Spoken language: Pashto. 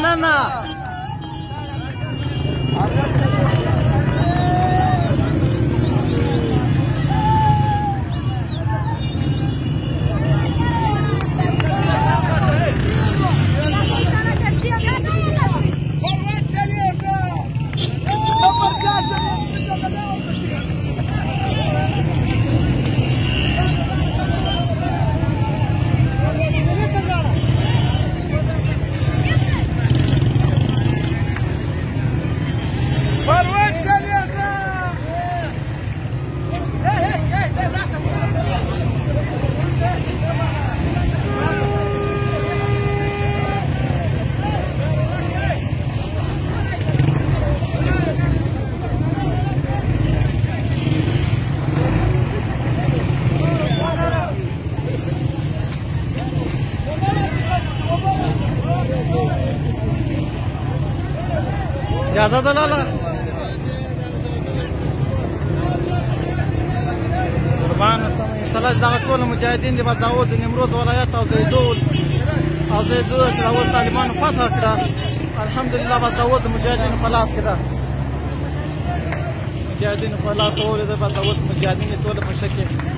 难呢。ज्यादा तो ना ला قربان سلاج دا ټول مجاهدین دی بس داوود نیمروز ولایت او زیدول او زیدول چې اول طالبانو فتح کړه الحمدلله بس داوود مجاهدین په لاس کې ده مجاهدین په لاس ولې ده بس داوود مجاهدین ټول په شکه